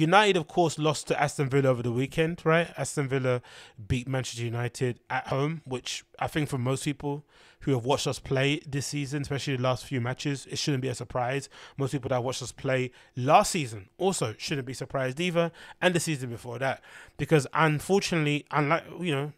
United, of course, lost to Aston Villa over the weekend, right? Aston Villa beat Manchester United at home, which I think for most people who have watched us play this season, especially the last few matches, it shouldn't be a surprise. Most people that watched us play last season also shouldn't be surprised either, and the season before that, because unfortunately, unlike you know,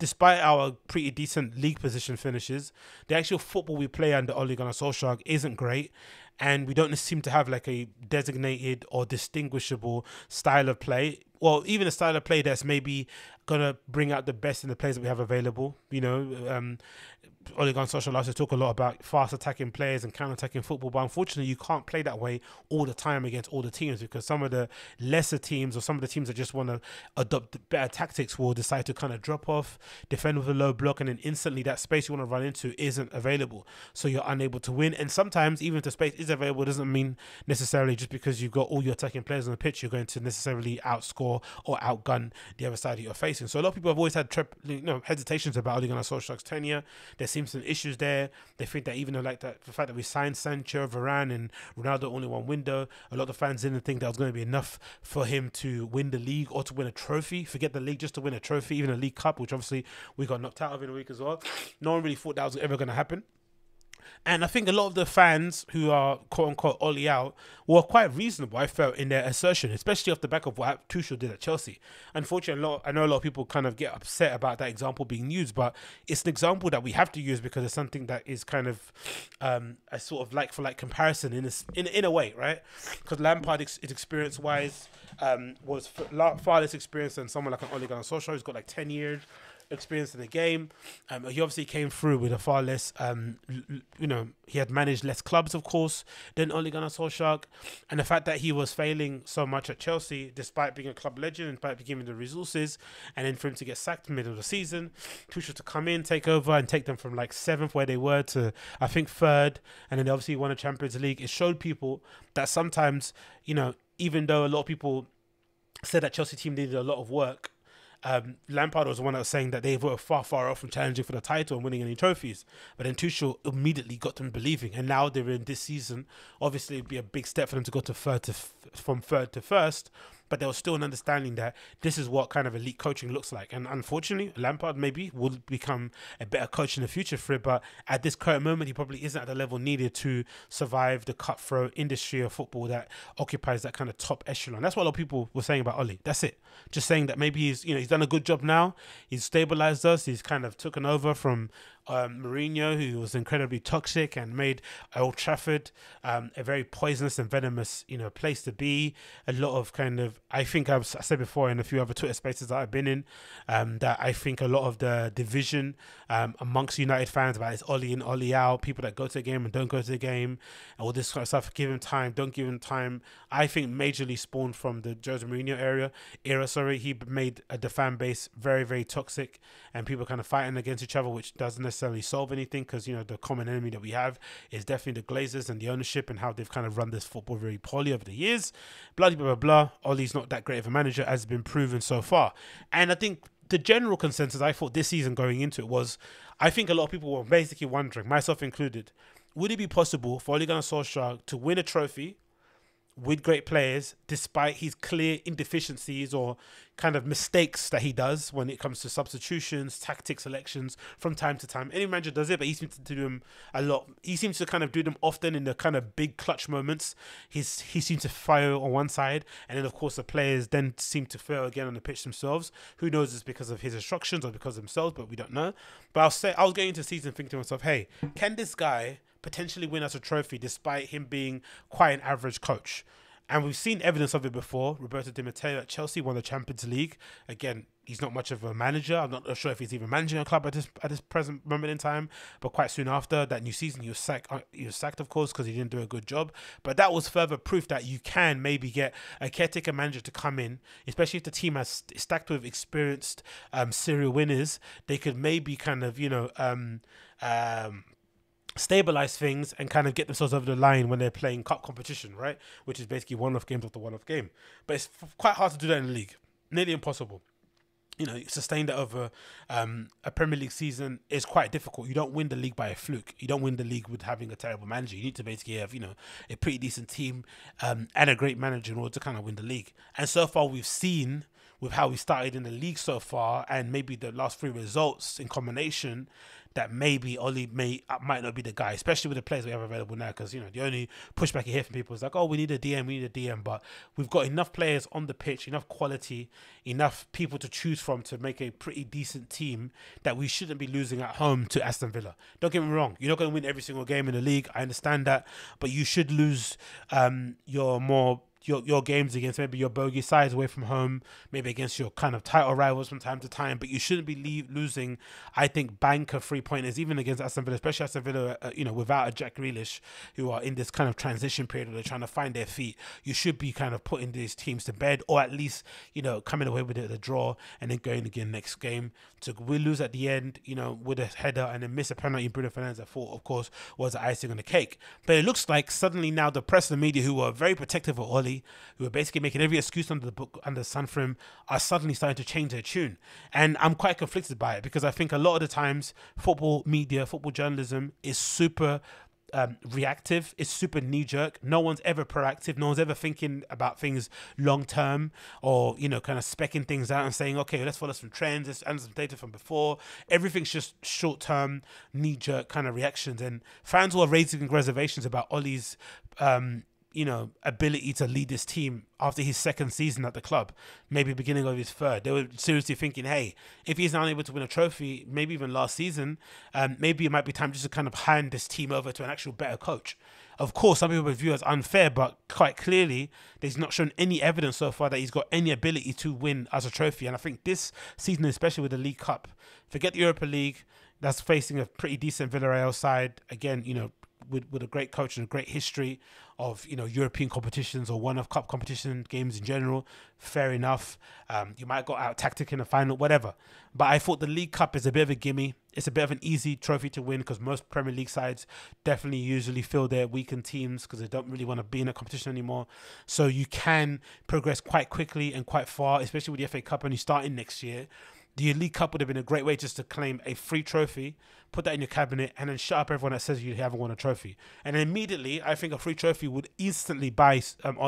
despite our pretty decent league position finishes, the actual football we play under Ole Gunnar Solskjaer isn't great, and we don't seem to have like a designated or distinguishable style of play. Well, even a style of play that's maybe gonna bring out the best in the players that we have available. You know, um, Ole Gunnar to talk a lot about fast attacking players and counter attacking football, but unfortunately, you can't play that way all the time against all the teams because some of the lesser teams or some of the teams that just want to adopt better tactics will decide to kind of drop off, defend with a low block, and then instantly that space you want to run into isn't available. So you're unable to win. And sometimes, even if the space is available, doesn't mean necessarily just because you've got all your attacking players on the pitch, you're going to necessarily outscore or outgun the other side that you're facing. So a lot of people have always had trep, you know, hesitations about Ole Gunnar Solskjaer's tenure. Seems some issues there. They think that even though like that, the fact that we signed Sancho, Varane, and Ronaldo only one window, a lot of fans didn't think that was going to be enough for him to win the league or to win a trophy. Forget the league, just to win a trophy, even a league cup, which obviously we got knocked out of in a week as well. No one really thought that was ever going to happen. And I think a lot of the fans who are quote unquote Ollie out were quite reasonable, I felt, in their assertion, especially off the back of what Tuchel did at Chelsea. Unfortunately, a lot, I know a lot of people kind of get upset about that example being used, but it's an example that we have to use because it's something that is kind of um, a sort of like for like comparison in a, in, in a way, right? Because Lampard, is experience wise, um, was far less experienced than someone like an Ole Gunnar Solskjaer who's got like 10 years experience in the game. Um, he obviously came through with a far less, um, you know, he had managed less clubs, of course, than Ole Gunnar Solskjaer. And the fact that he was failing so much at Chelsea, despite being a club legend, despite being given the resources, and then for him to get sacked in the middle of the season, Tuchel to come in, take over, and take them from like seventh, where they were, to I think third, and then they obviously won a Champions League. It showed people that sometimes, you know, even though a lot of people said that Chelsea team needed a lot of work, um, Lampard was the one that was saying that they were far, far off from challenging for the title and winning any trophies. But then Tuchel immediately got them believing, and now they're in this season. Obviously, it'd be a big step for them to go to third to f- from third to first but there was still an understanding that this is what kind of elite coaching looks like. And unfortunately, Lampard maybe will become a better coach in the future for it, but at this current moment, he probably isn't at the level needed to survive the cutthroat industry of football that occupies that kind of top echelon. That's what a lot of people were saying about Oli. That's it. Just saying that maybe he's you know he's done a good job now. He's stabilized us. He's kind of taken over from um, Mourinho, who was incredibly toxic and made Old Trafford um, a very poisonous and venomous, you know, place to be. A lot of kind of, I think I've I said before in a few other Twitter spaces that I've been in, um, that I think a lot of the division um, amongst United fans about it's Ollie in, Ollie out, people that go to the game and don't go to the game, and all this kind of stuff. Give him time, don't give him time. I think majorly spawned from the Jose Mourinho era. Era, sorry, he made uh, the fan base very, very toxic, and people kind of fighting against each other, which doesn't necessarily solve anything because you know the common enemy that we have is definitely the Glazers and the ownership and how they've kind of run this football very poorly over the years. Blah blah blah blah. Ollie's not that great of a manager as has been proven so far, and I think the general consensus I thought this season going into it was, I think a lot of people were basically wondering, myself included, would it be possible for Ole Gunnar Solskjaer to win a trophy with great players, despite his clear indeficiencies or kind of mistakes that he does when it comes to substitutions, tactic selections from time to time. Any manager does it, but he seems to do them a lot. He seems to kind of do them often in the kind of big clutch moments. He's he seems to fire on one side, and then of course the players then seem to fail again on the pitch themselves. Who knows? It's because of his instructions or because of themselves, but we don't know. But I'll say I was going into season thinking to myself, hey, can this guy potentially win us a trophy despite him being quite an average coach. And we've seen evidence of it before. Roberto Di Matteo at Chelsea won the Champions League. Again, he's not much of a manager. I'm not sure if he's even managing a club at this at this present moment in time. But quite soon after that new season, he was sacked. Uh, he was sacked, of course, because he didn't do a good job. But that was further proof that you can maybe get a caretaker manager to come in, especially if the team has stacked with experienced um, serial winners. They could maybe kind of you know. Um, um, stabilize things and kind of get themselves over the line when they're playing cup competition, right? Which is basically one off games after one off game. But it's quite hard to do that in the league, nearly impossible. you know, sustain that over um, a Premier League season is quite difficult. You don't win the league by a fluke. You don't win the league with having a terrible manager. You need to basically have, you know, a pretty decent team um, and a great manager in order to kind of win the league. And so far, we've seen with how we started in the league so far and maybe the last three results in combination that maybe Ollie may uh, might not be the guy, especially with the players we have available now. Because you know the only pushback you hear from people is like, "Oh, we need a DM, we need a DM," but we've got enough players on the pitch, enough quality, enough people to choose from to make a pretty decent team that we shouldn't be losing at home to Aston Villa. Don't get me wrong, you're not going to win every single game in the league. I understand that, but you should lose um, your more your your games against maybe your bogey sides away from home, maybe against your kind of title rivals from time to time. But you shouldn't be leave, losing, I think, banker three pointers even against Aston Villa, especially Aston Villa, uh, you know, without a Jack Grealish, who are in this kind of transition period where they're trying to find their feet. You should be kind of putting these teams to bed, or at least you know coming away with it, the draw, and then going again next game. So we lose at the end, you know, with a header and then miss a penalty. Bruno Fernandes, I thought, of course, was the icing on the cake. But it looks like suddenly now the press and the media, who were very protective of Who were basically making every excuse under the book under the sun for him, are suddenly starting to change their tune. And I'm quite conflicted by it because I think a lot of the times football media, football journalism is super um, reactive. It's super knee jerk. No one's ever proactive. No one's ever thinking about things long term or, you know, kind of specking things out and saying, okay, let's follow some trends, let's analyze some data from before. Everything's just short term, knee jerk kind of reactions. And fans who are raising reservations about Ollie's um, you know, ability to lead this team after his second season at the club, maybe beginning of his third. They were seriously thinking, hey, if he's not able to win a trophy, maybe even last season, um, maybe it might be time just to kind of hand this team over to an actual better coach. Of course, some people would view as unfair, but quite clearly, he's not shown any evidence so far that he's got any ability to win as a trophy. And I think this season, especially with the League Cup, forget the Europa League, that's facing a pretty decent Villarreal side. Again, you know, with, with a great coach and a great history of you know European competitions or one of cup competition games in general. Fair enough. Um, you might got out tactic in the final, whatever. But I thought the League Cup is a bit of a gimme. It's a bit of an easy trophy to win because most Premier League sides definitely usually feel their weakened teams because they don't really want to be in a competition anymore. So you can progress quite quickly and quite far, especially with the FA Cup when you start in next year the Elite Cup would have been a great way just to claim a free trophy, put that in your cabinet, and then shut up everyone that says you haven't won a trophy. And immediately, I think a free trophy would instantly buy um,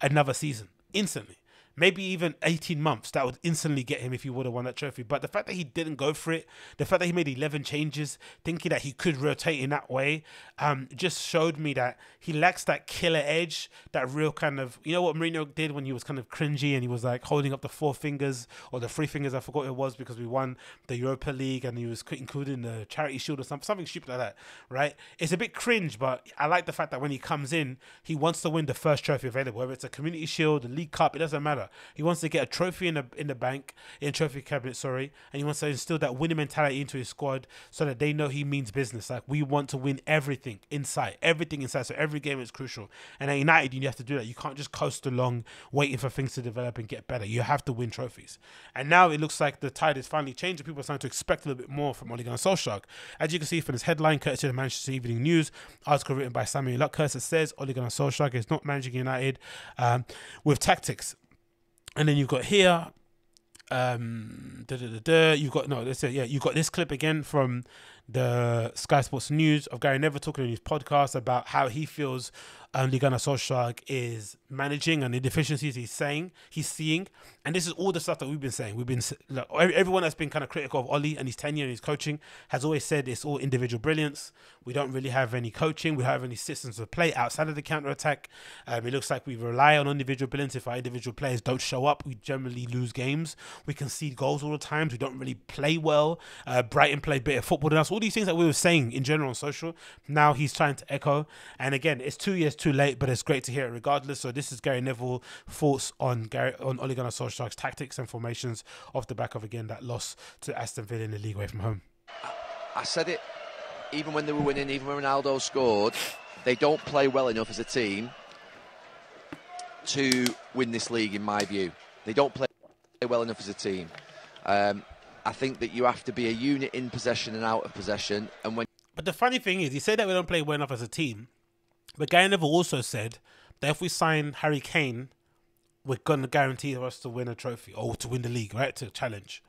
another season. Instantly maybe even 18 months that would instantly get him if he would have won that trophy. But the fact that he didn't go for it, the fact that he made 11 changes, thinking that he could rotate in that way, um, just showed me that he lacks that killer edge, that real kind of, you know what Mourinho did when he was kind of cringy and he was like holding up the four fingers or the three fingers, I forgot it was because we won the Europa League and he was including the charity shield or something, something stupid like that, right? It's a bit cringe, but I like the fact that when he comes in, he wants to win the first trophy available, whether it's a community shield, the League Cup, it doesn't matter. He wants to get a trophy in the in the bank, in trophy cabinet, sorry, and he wants to instill that winning mentality into his squad so that they know he means business. Like we want to win everything inside, everything inside. So every game is crucial. And at United, you have to do that. You can't just coast along waiting for things to develop and get better. You have to win trophies. And now it looks like the tide is finally changing. People are starting to expect a little bit more from Ole Gunnar Solskjaer. As you can see from this headline, courtesy of the Manchester Evening News, article written by Samuel Luckhurst, it says Ole Gunnar Solskjaer is not managing United um, with tactics and then you've got here um da, da, da, da, you've got no let's say yeah you've got this clip again from the Sky Sports News of Gary Neville talking on his podcast about how he feels um, Gunnar Solskjaer is managing and the deficiencies he's saying he's seeing, and this is all the stuff that we've been saying. We've been like, everyone that's been kind of critical of Ollie and his tenure and his coaching has always said it's all individual brilliance. We don't really have any coaching. We don't have any systems of play outside of the counter attack. Um, it looks like we rely on individual brilliance. If our individual players don't show up, we generally lose games. We concede goals all the times. We don't really play well. Uh, Brighton play better football than us. All these things that we were saying in general on social. Now he's trying to echo. And again, it's two years too late, but it's great to hear it regardless. So this is Gary Neville thoughts on Gary on Ole Gunnar Solskjaer's tactics and formations off the back of again that loss to Aston Villa in the league away from home. I said it even when they were winning, even when Ronaldo scored, they don't play well enough as a team to win this league, in my view. They don't play well enough as a team. Um, I think that you have to be a unit in possession and out of possession. And when but the funny thing is, he said that we don't play well enough as a team, but Gary Neville also said that if we sign Harry Kane, we're going to guarantee us to win a trophy or to win the league, right? To challenge.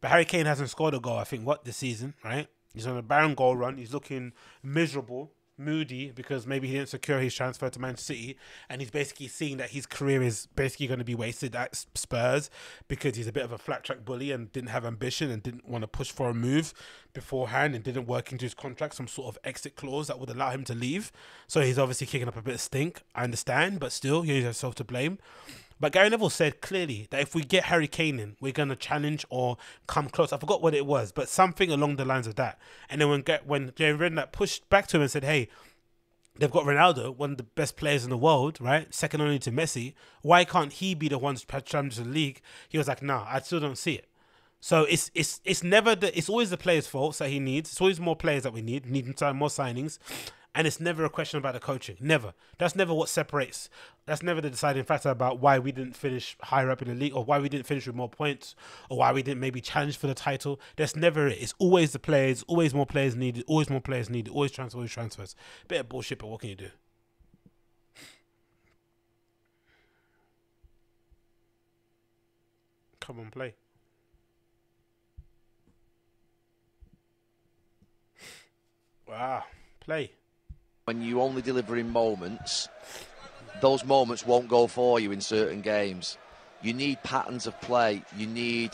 But Harry Kane hasn't scored a goal, I think, what, this season, right? He's on a barren goal run. He's looking miserable, moody, because maybe he didn't secure his transfer to Manchester City. And he's basically seeing that his career is basically going to be wasted at Spurs because he's a bit of a flat track bully and didn't have ambition and didn't want to push for a move beforehand and didn't work into his contract some sort of exit clause that would allow him to leave. So he's obviously kicking up a bit of stink. I understand, but still, he has himself to blame. But Gary Neville said clearly that if we get Harry Kane in, we're going to challenge or come close. I forgot what it was, but something along the lines of that. And then when when Jamie Redknapp pushed back to him and said, "Hey, they've got Ronaldo, one of the best players in the world, right? Second only to Messi. Why can't he be the one to challenge the league?" He was like, "Nah, I still don't see it." So it's it's it's never the it's always the players' fault that he needs. It's always more players that we need. Need more signings and it's never a question about the coaching. Never. That's never what separates. That's never the deciding factor about why we didn't finish higher up in the league, or why we didn't finish with more points, or why we didn't maybe challenge for the title. That's never it. It's always the players. Always more players needed. Always more players needed. Always transfers. Always transfers. Bit of bullshit, but what can you do? Come on, play. Wow, play when you only deliver in moments, those moments won't go for you in certain games. You need patterns of play. You need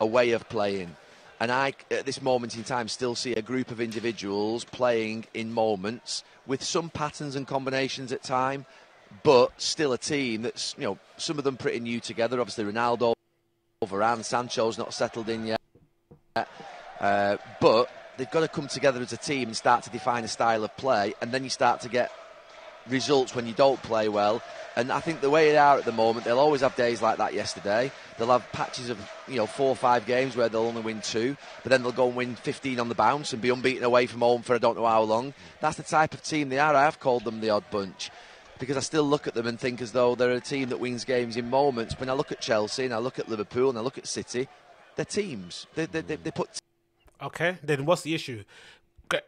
a way of playing. And I, at this moment in time, still see a group of individuals playing in moments with some patterns and combinations at time, but still a team that's, you know, some of them pretty new together. Obviously, Ronaldo, Varane, Sancho's not settled in yet. Uh, but they've got to come together as a team and start to define a style of play, and then you start to get results when you don't play well. And I think the way they are at the moment, they'll always have days like that yesterday. They'll have patches of, you know, four or five games where they'll only win two, but then they'll go and win 15 on the bounce and be unbeaten away from home for I don't know how long. That's the type of team they are. I have called them the odd bunch because I still look at them and think as though they're a team that wins games in moments. When I look at Chelsea and I look at Liverpool and I look at City, they're teams. They, they, they, they put Okay, then what's the issue?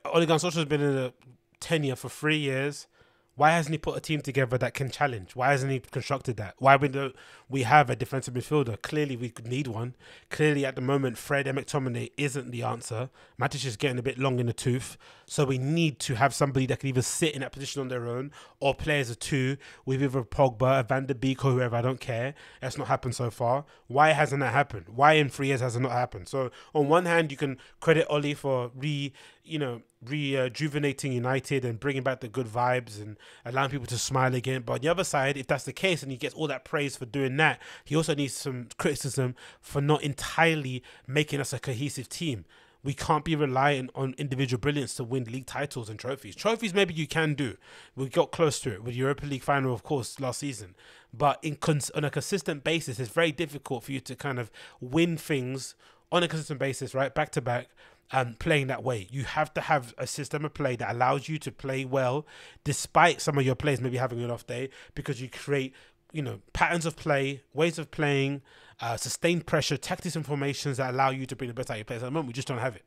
Ole Gunnar Solskjaer's been in a tenure for three years. Why hasn't he put a team together that can challenge? Why hasn't he constructed that? Why we don't we have a defensive midfielder? Clearly, we need one. Clearly, at the moment, Fred and McTominay isn't the answer. Matic is getting a bit long in the tooth, so we need to have somebody that can either sit in that position on their own or play as a two with either Pogba, a Van de Beek, or whoever. I don't care. That's not happened so far. Why hasn't that happened? Why in three years has it not happened? So on one hand, you can credit Oli for re you know, rejuvenating United and bringing back the good vibes and allowing people to smile again. But on the other side, if that's the case and he gets all that praise for doing that, he also needs some criticism for not entirely making us a cohesive team. We can't be reliant on individual brilliance to win league titles and trophies. Trophies, maybe you can do. We got close to it with Europa League final, of course, last season. But in on a consistent basis, it's very difficult for you to kind of win things on a consistent basis, right, back to back, um, playing that way. You have to have a system of play that allows you to play well, despite some of your players maybe having an off day, because you create, you know, patterns of play, ways of playing, uh, sustained pressure, tactics and formations that allow you to bring the best out of your players. At the moment, we just don't have it.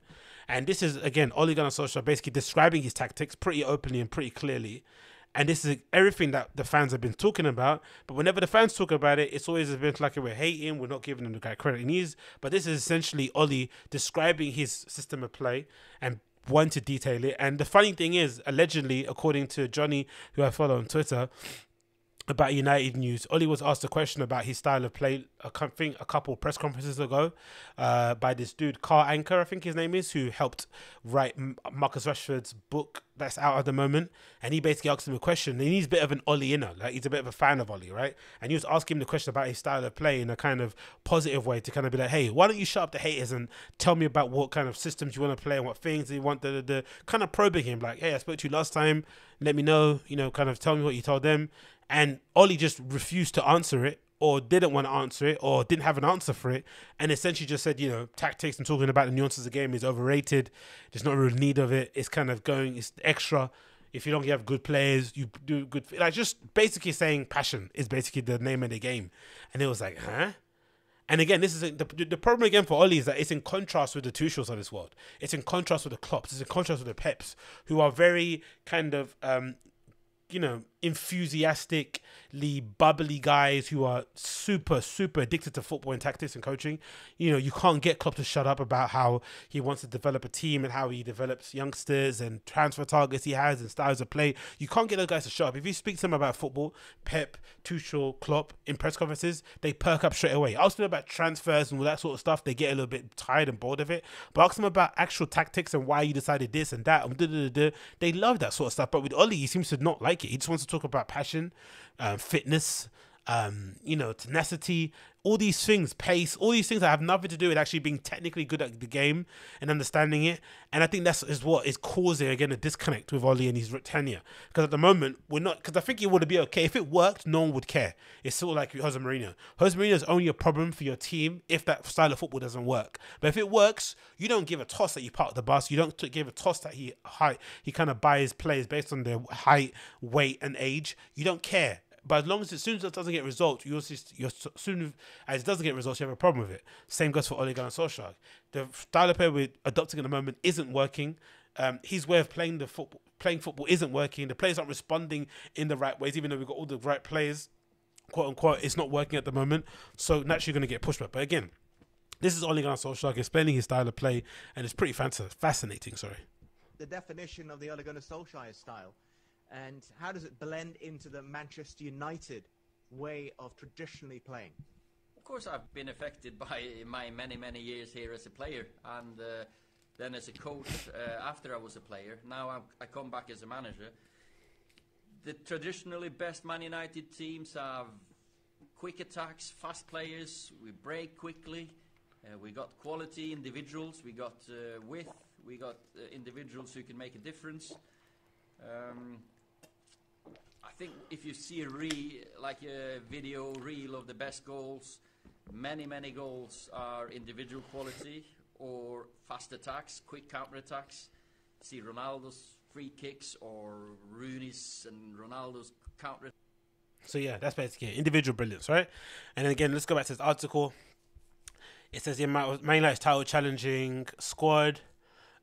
And this is again Ole Gunnar Solskjaer basically describing his tactics pretty openly and pretty clearly. And this is everything that the fans have been talking about. But whenever the fans talk about it, it's always been like we're hating, we're not giving him the guy credit he needs. But this is essentially Oli describing his system of play and want to detail it. And the funny thing is, allegedly, according to Johnny, who I follow on Twitter, about United news. Oli was asked a question about his style of play. I think a couple press conferences ago, uh, by this dude Carl Anka, I think his name is, who helped write Marcus Rashford's book that's out at the moment. And he basically asked him a question. And he's a bit of an Oli inner, like he's a bit of a fan of Oli, right? And he was asking him the question about his style of play in a kind of positive way to kind of be like, hey, why don't you shut up the haters and tell me about what kind of systems you want to play and what things you want, the kind of probing him, like, hey, I spoke to you last time. Let me know, you know, kind of tell me what you told them and Oli just refused to answer it or didn't want to answer it or didn't have an answer for it and essentially just said you know tactics and talking about the nuances of the game is overrated. There's not real need of it. It's kind of going it's extra. If you don't have good players you do good like just basically saying passion is basically the name of the game. And it was like huh? And again, this is a, the, the problem again for Oli is that it's in contrast with the Tuchels of this world. It's in contrast with the Klopps. It's in contrast with the Peps, who are very kind of um, you know, enthusiastically bubbly guys who are super, super addicted to football and tactics and coaching. You know, you can't get Klopp to shut up about how he wants to develop a team and how he develops youngsters and transfer targets he has and styles of play. You can't get those guys to shut up. If you speak to them about football, Pep, Tuchel, Klopp in press conferences, they perk up straight away. Ask them about transfers and all that sort of stuff, they get a little bit tired and bored of it. But ask them about actual tactics and why you decided this and that. They love that sort of stuff. But with Ollie, he seems to not like it. He just wants to talk about passion, uh, fitness, um, you know, tenacity, all these things, pace, all these things that have nothing to do with actually being technically good at the game and understanding it. And I think that's is what is causing again a disconnect with Ollie and his tenure. Because at the moment we're not. Because I think it would be okay if it worked. No one would care. It's sort of like Jose Mourinho. Jose Mourinho is only a problem for your team if that style of football doesn't work. But if it works, you don't give a toss that you park the bus. You don't give a toss that he height. He kind of buys players based on their height, weight, and age. You don't care but as long as, as soon as it doesn't get results, you also you're soon as it doesn't get results, you have a problem with it. Same goes for Ole Gunnar Solskjaer. The style of play we're adopting at the moment isn't working. Um, his way of playing the football, playing football isn't working. The players aren't responding in the right ways, even though we've got all the right players, quote unquote. It's not working at the moment, so naturally you're going to get pushback. But again, this is Ole Gunnar Solskjaer explaining his style of play, and it's pretty fascinating. Sorry. The definition of the Ole Gunnar Solskjaer style and how does it blend into the Manchester United way of traditionally playing? Of course, I've been affected by my many, many years here as a player, and uh, then as a coach uh, after I was a player. Now I'm, i come back as a manager. The traditionally best Man United teams have quick attacks, fast players. We break quickly. Uh, we got quality individuals. We got uh, width. We got uh, individuals who can make a difference. Um, I think if you see a re like a video reel of the best goals, many many goals are individual quality or fast attacks, quick counter attacks. See Ronaldo's free kicks or Rooney's and Ronaldo's counter. So yeah, that's basically it. individual brilliance, right? And then again, let's go back to this article. It says the Man United's title challenging squad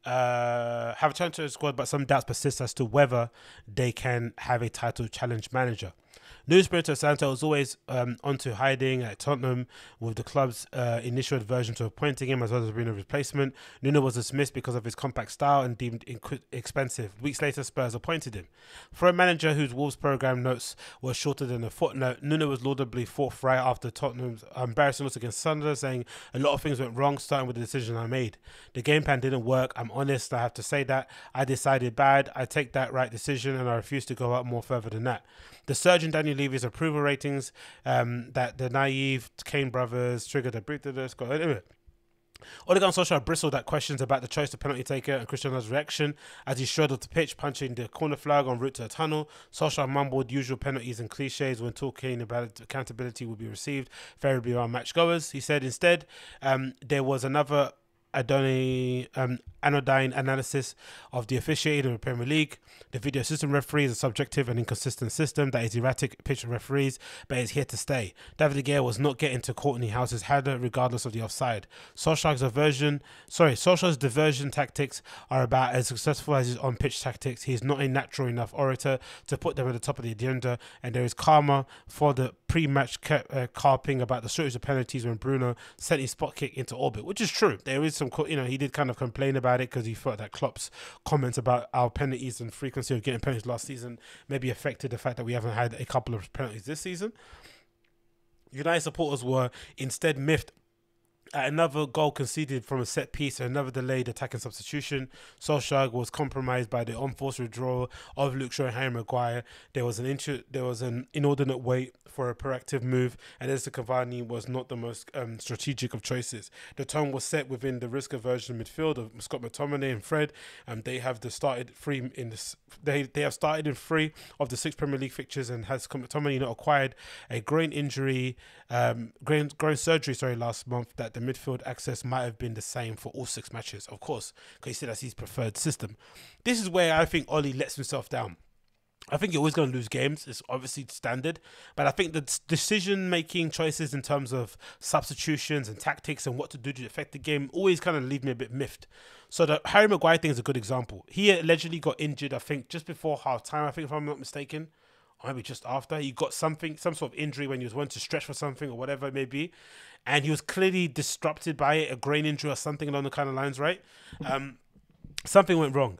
uh, have a chance to squad, but some doubts persist as to whether they can have a title challenge manager. Nuno Espirito Santo was always um, onto hiding at Tottenham with the club's uh, initial aversion to appointing him as well as being a replacement. Nuno was dismissed because of his compact style and deemed inc- expensive. Weeks later, Spurs appointed him. For a manager whose Wolves program notes were shorter than a footnote, Nuno was laudably forthright after Tottenham's embarrassing loss against Sunderland, saying a lot of things went wrong, starting with the decision I made. The game plan didn't work. I'm honest. I have to say that. I decided bad. I take that right decision, and I refuse to go out more further than that. The surgeon Daniel Levy's approval ratings um, that the naive Kane brothers triggered a breach. Anyway, Gunnar Solskjaer bristled at questions about the choice of penalty taker and Cristiano's reaction as he straddled the pitch, punching the corner flag en route to a tunnel. Solskjaer mumbled usual penalties and cliches when talking about accountability would be received favorably by match goers. He said instead um, there was another Adoni, um, anodyne analysis of the officiating in the Premier League. The video system referee is a subjective and inconsistent system that is erratic pitch referees, but is here to stay. David De Gea was not getting to Courtney House's header regardless of the offside. Solskjaer's aversion, sorry, Solskjaer's diversion tactics are about as successful as his on-pitch tactics. He is not a natural enough orator to put them at the top of the agenda, and there is karma for the pre-match uh, carping about the shortage of penalties when Bruno sent his spot kick into orbit, which is true. There is some, you know, he did kind of complain about it because he felt that Klopp's comments about our penalties and frequency of getting penalties last season maybe affected the fact that we haven't had a couple of penalties this season. United supporters were instead miffed another goal conceded from a set piece, another delayed attacking substitution. Solskjaer was compromised by the unforced withdrawal of Luke Shaw and Harry Maguire. There was an inter- there was an inordinate wait for a proactive move, and Edinson Cavani was not the most um, strategic of choices. The tone was set within the risk aversion midfield of Scott McTominay and Fred. Um, they have the started three in this. They they have started in three of the six Premier League fixtures, and has McTominay not acquired a groin injury, um, groin, groin surgery, sorry, last month that the midfield access might have been the same for all six matches, of course, because he said that's his preferred system. This is where I think Ollie lets himself down. I think you're always going to lose games. It's obviously standard, but I think the decision making choices in terms of substitutions and tactics and what to do to affect the game always kind of leave me a bit miffed. So the Harry Maguire thing is a good example. He allegedly got injured, I think, just before half time. I think, if I'm not mistaken. Maybe just after. He got something, some sort of injury when he was wanting to stretch for something or whatever it may be. And he was clearly disrupted by it, a grain injury or something along the kind of lines, right? Um, something went wrong.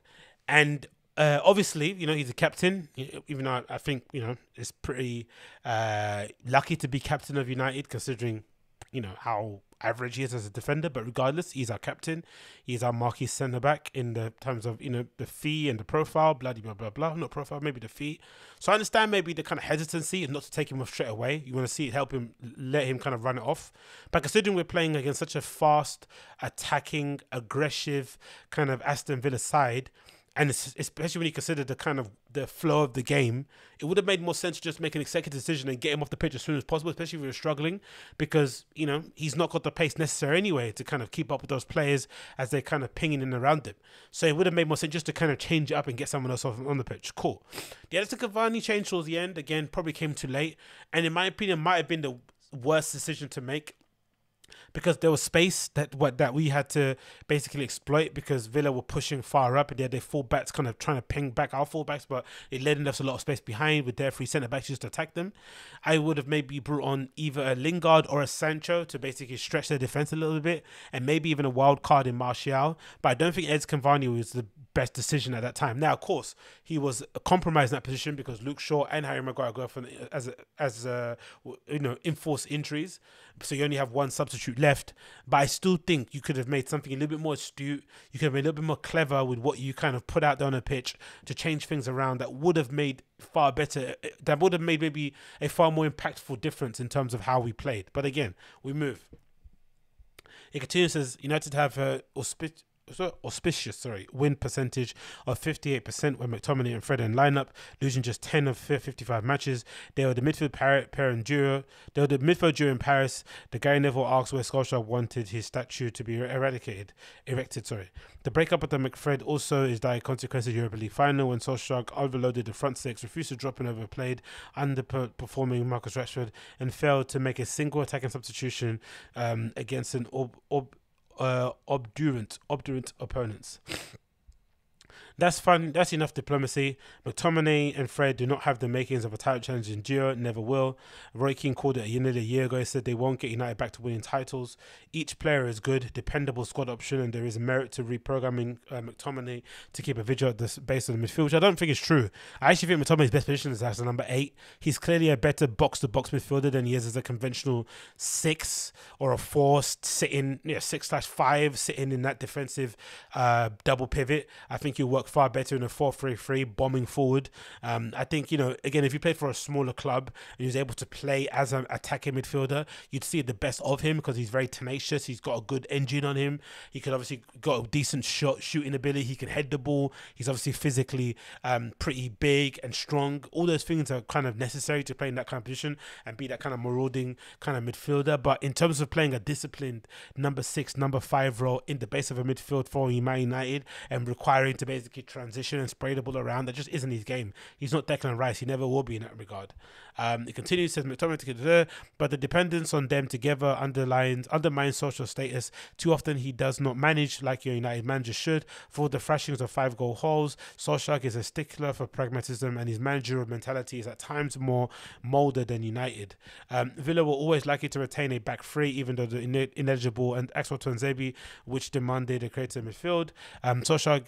And uh, obviously, you know, he's a captain, even though I think, you know, it's pretty uh, lucky to be captain of United considering, you know, how average he is as a defender. But regardless, he's our captain. He's our marquee centre back in the terms of, you know, the fee and the profile, blah, blah, blah, blah. Not profile, maybe the fee. So I understand maybe the kind of hesitancy and not to take him off straight away. You want to see it help him, let him kind of run it off. But considering we're playing against such a fast, attacking, aggressive kind of Aston Villa side, and especially when you consider the kind of the flow of the game, it would have made more sense to just make an executive decision and get him off the pitch as soon as possible, especially if you're struggling, because you know he's not got the pace necessary anyway to kind of keep up with those players as they're kind of pinging in around him. So it would have made more sense just to kind of change it up and get someone else off on the pitch. Cool. The Edinson Cavani change towards the end again probably came too late, and in my opinion, might have been the worst decision to make because there was space that what that we had to basically exploit because Villa were pushing far up and they had their fullbacks kind of trying to ping back our fullbacks, but it led us a lot of space behind with their three centre backs just to attack them. I would have maybe brought on either a Lingard or a Sancho to basically stretch their defense a little bit, and maybe even a wild card in Martial. But I don't think Edson Cavani was the best decision at that time. Now, of course, he was compromised in that position because Luke Shaw and Harry Maguire go for as a, as a, you know enforced injuries, so you only have one substitute left. But I still think you could have made something a little bit more astute. You could have been a little bit more clever with what you kind of put out there on the pitch to change things around that would have made far better. That would have made maybe a far more impactful difference in terms of how we played. But again, we move. It continues as United have uh, auspic- auspicious, sorry, win percentage of 58% when McTominay and Fred in lineup, losing just 10 of 55 matches. They were the midfield pair, pair in duo. They were the midfield duo in Paris. The Gary Neville asked where Solskjaer wanted his statue to be eradicated, erected, sorry. The breakup of the McFred also is direct consequence of Europa League final when Solskjaer overloaded the front six, refused to drop and overplayed, underperforming Marcus Rashford, and failed to make a single attacking substitution um, against an ob- ob- uh, obdurate, obdurate opponents. That's fun. That's enough diplomacy. McTominay and Fred do not have the makings of a title challenging duo, never will. Roy Keane called it a nearly a year ago. He said they won't get United back to winning titles. Each player is good, dependable squad option, and there is merit to reprogramming uh, McTominay to keep a vigil at the base of the midfield, which I don't think is true. I actually think McTominay's best position is as a number eight. He's clearly a better box to box midfielder than he is as a conventional six or a four sitting, yeah, six slash five sitting in that defensive uh, double pivot. I think he'll work far better in a 4-3-3 bombing forward. Um, I think you know again if you play for a smaller club and was able to play as an attacking midfielder, you'd see the best of him because he's very tenacious. He's got a good engine on him. He could obviously got a decent shot shooting ability. He can head the ball. He's obviously physically um, pretty big and strong. All those things are kind of necessary to play in that kind of position and be that kind of marauding kind of midfielder. But in terms of playing a disciplined number six, number five role in the base of a midfield for Man United and requiring to basically transition and spray the ball around. That just isn't his game. He's not Declan Rice. He never will be in that regard. Um, it continues says McTominay, but the dependence on them together underlines undermines social status. Too often he does not manage like your United manager should. For the thrashings of five goal holes, Solskjaer is a stickler for pragmatism, and his managerial mentality is at times more molded than United. Um, Villa were always likely to retain a back three, even though the ineligible and Axel Tuanzebe, which demanded a creative midfield. Um, Solskjaer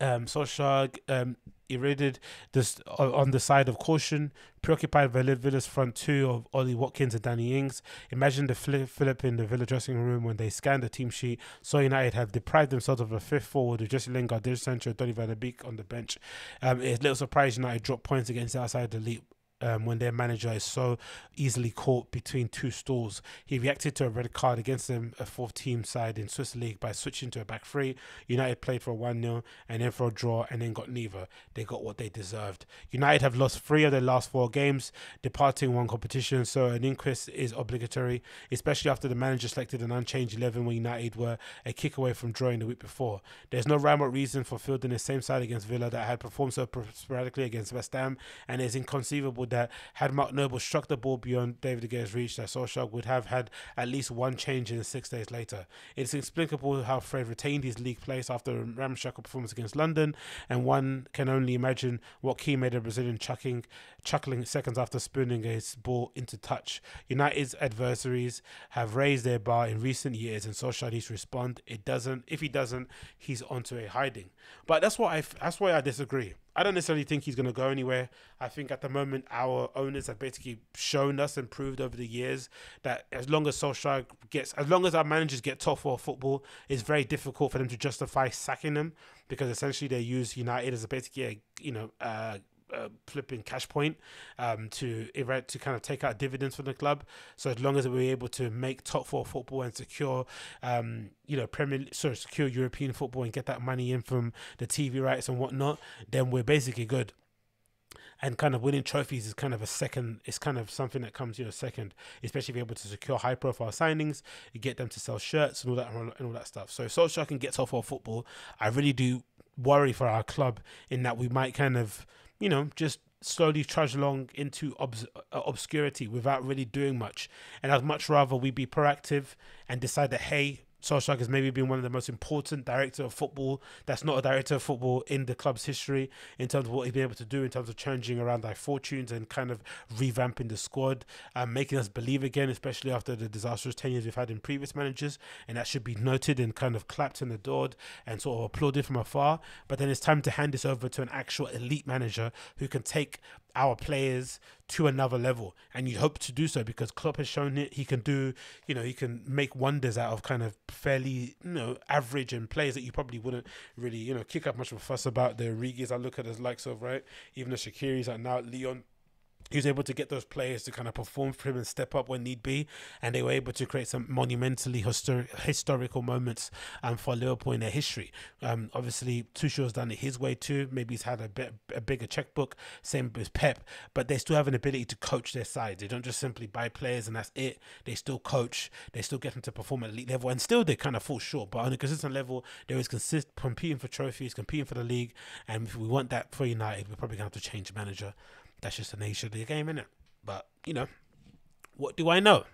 um, Solskjaer um, eroded this uh, on the side of caution, preoccupied by Villa's front two of Ollie Watkins and Danny Ings. Imagine the Philip in the Villa dressing room when they scanned the team sheet. So United have deprived themselves of a fifth forward with Jesse Lingard, Diego Sancho, Donny van de Beek on the bench. Um, it's little surprise United dropped points against the outside the league um, when their manager is so easily caught between two stools. He reacted to a red card against them, a fourth team side in Swiss League, by switching to a back three. United played for a 1 0 and then for a draw and then got neither. They got what they deserved. United have lost three of their last four games, departing one competition, so an inquest is obligatory, especially after the manager selected an unchanged 11 when United were a kick away from drawing the week before. There's no rhyme or reason for fielding the same side against Villa that had performed so sporadically against West Ham, and it's inconceivable that had Mark Noble struck the ball beyond David De Gea's reach, that Solskjaer would have had at least one change in six days later. It's inexplicable how Fred retained his league place after a ramshackle performance against London, and one can only imagine what key made a Brazilian chucking, chuckling seconds after spooning his ball into touch. United's adversaries have raised their bar in recent years, and Solskjaer needs to respond. It doesn't. If he doesn't, he's onto a hiding. But that's what I. That's why I disagree. I don't necessarily think he's going to go anywhere. I think at the moment our owners have basically shown us and proved over the years that as long as Solskjaer gets, as long as our managers get top four football, it's very difficult for them to justify sacking them because essentially they use United as a basically a you know. Uh, uh, flipping cash point um, to to kind of take out dividends from the club. So as long as we're able to make top four football and secure, um, you know, Premier sorry, secure European football and get that money in from the TV rights and whatnot, then we're basically good. And kind of winning trophies is kind of a second. It's kind of something that comes, you know, second. Especially if you're able to secure high-profile signings, you get them to sell shirts and all that and all that stuff. So if Solskjaer can get top four football, I really do worry for our club in that we might kind of you know, just slowly trudge along into obs- uh, obscurity without really doing much. And I'd much rather we be proactive and decide that, hey, Solskjaer has maybe been one of the most important director of football that's not a director of football in the club's history in terms of what he's been able to do in terms of changing around our fortunes and kind of revamping the squad and making us believe again, especially after the disastrous tenures we've had in previous managers. And that should be noted and kind of clapped and adored and sort of applauded from afar. But then it's time to hand this over to an actual elite manager who can take our players to another level. And you hope to do so because Klopp has shown it. He can do, you know, he can make wonders out of kind of fairly, you know, average and players that you probably wouldn't really, you know, kick up much of a fuss about. The Origis I look at as likes of, right? Even the Shaqiris are now Leon he was able to get those players to kind of perform for him and step up when need be, and they were able to create some monumentally histori- historical moments um, for Liverpool in their history. Um, obviously, Tuchel's done it his way too. Maybe he's had a bit a bigger checkbook, same with Pep, but they still have an ability to coach their sides. They don't just simply buy players and that's it. They still coach. They still get them to perform at elite level, and still they kind of fall short. But on a consistent level, they always consist competing for trophies, competing for the league, and if we want that for United, we're probably going to have to change manager that's just the nature of the game, isn't it? But you know, what do I know?